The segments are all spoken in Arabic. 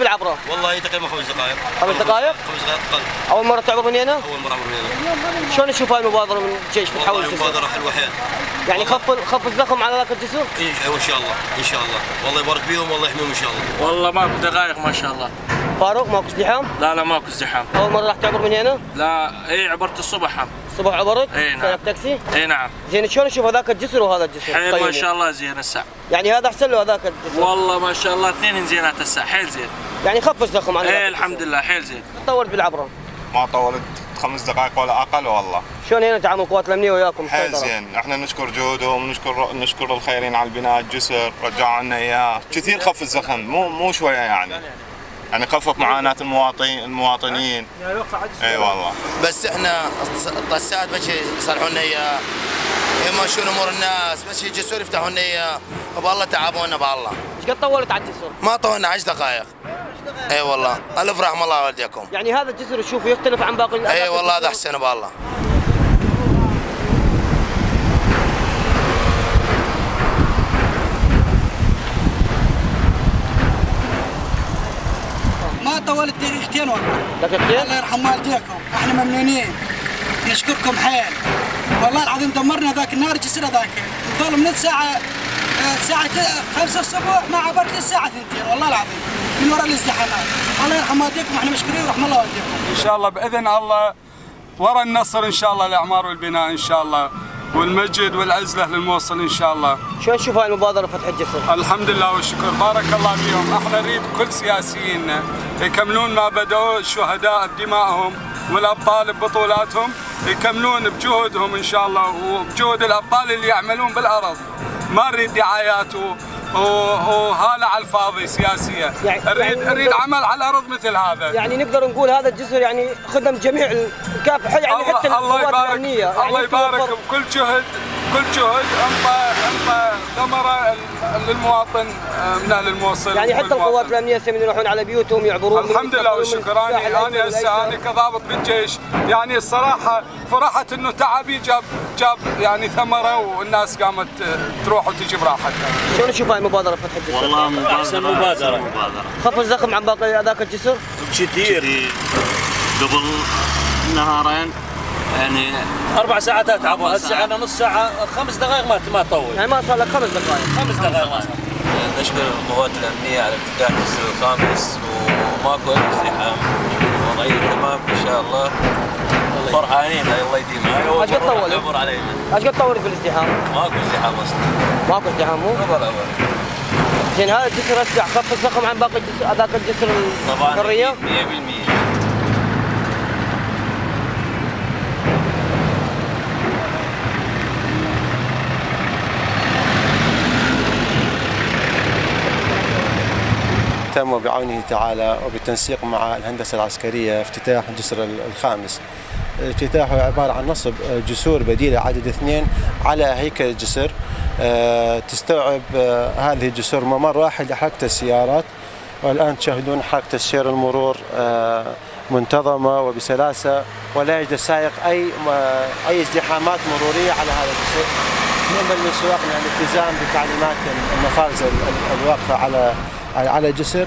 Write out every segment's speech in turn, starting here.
بالعبره والله تقريبا خمس دقائق. خمس دقائق؟ خمس دقائق أقل. أول مرة تعبر من هنا؟ أول مرة اعمل هنا. شلون تشوف هاي المبادرة من الجيش؟ في تحول والله الجسر مبادرة حلوة حيل. يعني خف خف الزخم على ذاك الجسر أيوه إن شاء الله إن شاء الله. والله يبارك فيهم والله يحميهم إن شاء الله. والله ماكو دقائق ما شاء الله. فاروق ماكو ازدحام لا لا ماكو ازدحام أول مرة راح تعبر من هنا؟ لا إي عبرت الصبح. هم الصبح عبرت إي نعم. سيارة تاكسي؟ إي نعم. زين شلون تشوف هذاك الجسر وهذا الجسر؟ حيل ما قيمه. شاء الله زين الساعة. يعني هذا أحسن له هذاك الجسر. والله ما شاء الله اثنين زينات الساعة. حيل زين. يعني خف الزخم عن ذاك اي الجسر. الحمد لله حيل زين. طولت بالعبرة. ما طولت. خمس دقائق ولا أقل والله. شلون هنا تعامل القوات الأمنية وياكم؟ حيل السيطرة؟ زين. إحنا نشكر جهودهم ونشكر نشكر الخيرين على البناء الجسر رجعوا لنا إياه. كثير خف الزخم مو مو شوية يعني. يعني خفف معاناة المواطنين المواطنين. اي والله. بس إحنا الطسات بس يصلحوا لنا إياه. يمشون امور الناس؟ بس يجلسون يفتحوا لنا إياه. وبالله تعبونا بالله. إيش قد طولت على الجسر؟ ما طولنا 10 دقائق. إي والله. ألف رحم الله والديكم. يعني هذا الجسر تشوفه يختلف عن باقي إي والله هذا أحسن بالله. ما طولت دقيقتين والله. دقيقتين. الله يرحم والديكم. إحنا ممنونين. نشكركم حيل. والله العظيم دمرنا ذاك النهار جسر ذاك. ظل من الساعة آه، ت- خمسة الصبح ما عبرت الساعة ثنتين والله العظيم. من وراء الازدحامات الله يرحم والديكم إحنا مشكورين ورحم الله والديكم. إن شاء الله بإذن الله ورا النصر إن شاء الله الاعمار والبناء إن شاء الله والمجد والعزلة للموصل إن شاء الله. شلون تشوف هاي المبادرة فتح الجسر؟ الحمد لله والشكر. بارك الله فيهم. إحنا نريد كل سياسيينا يكملون ما بدأوا الشهداء بدمائهم والأبطال ببطولاتهم يكملون بجهودهم إن شاء الله وبجهود الأبطال اللي يعملون بالأرض. ما نريد دعايات وهاله على الفاضي سياسيه يعني- نريد يعني نريد عمل على الأرض مثل هذا. يعني نقدر نقول هذا الجسر يعني خدم جميع الكافة يعني حتى الله, يبارك يعني الله يبارك بكل جهد كل جهد انطى ثمرة للمواطن آه، من أهل الموصل يعني حتى. القوات الأمنية يسمون يروحون على بيوتهم يعبرون الحمد لله والشكر أنا أنا الأيمن هسه. أنا كضابط بالجيش يعني الصراحة فرحت إنه تعبي جاب جاب يعني ثمرة والناس قامت آه، تروح وتجي براحتها شلون تشوف هاي المبادرة فتح الجسر؟ والله مبادرة مبادرة خف الزخم عن باقي هذاك الجسر؟ كثير قبل نهارين يعني أربع ساعات أتعب هسه أنا نص ساعة خمس دقائق ما ما تطول. يعني ما صار لك خمس دقائق. خمس دقائق. ما نشكر القوات الأمنية على افتتاح الجسر الخامس وماكو أي ازدحام وضعيه تمام إن شاء الله. فرحانين الله يديمها إيش قد طولت؟ عبر علينا. إيش قد طولت بالازدحام؟ ماكو ازدحام أصلا ماكو ازدحام مو؟ زين هذا الجسر هسه خف الزخم عن باقي الجسر هذاك الجسر طبعا الحريه 100% تم بعونه تعالى وبالتنسيق مع الهندسة العسكرية افتتاح الجسر الخامس. افتتاحه عبارة عن نصب جسور بديلة عدد اثنين على هيكل الجسر آه، تستوعب آه، هذه الجسور ممر واحد لحركة السيارات. والآن تشاهدون حركة السير المرور آه، منتظمة وبسلاسة ولا يجد السائق أي أي ازدحامات مرورية على هذا الجسر نأمل من سواقنا الالتزام بتعليمات المفارز ال- ال- الواقفة على على- الجسر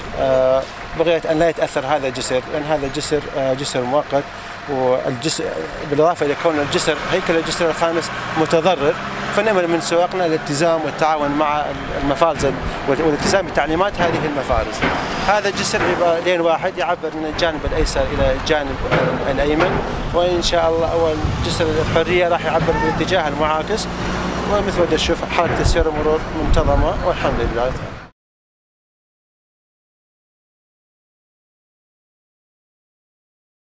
بغية أن لا يتأثر هذا الجسر لأن هذا الجسر آه، جسر مؤقت والجسر بالإضافة إلى كون الجسر هيكل الجسر الخامس متضرر فنأمل من سواقنا الالتزام والتعاون مع المفارز ال- والالتزام بتعليمات هذه المفارز. هذا الجسر لين واحد يعبر من الجانب الأيسر إلى الجانب آه، الأيمن وإن شاء الله والجسر الحرية راح يعبر بالاتجاه المعاكس. ومثل ما تشوف حركة السير المرور منتظمة والحمد لله.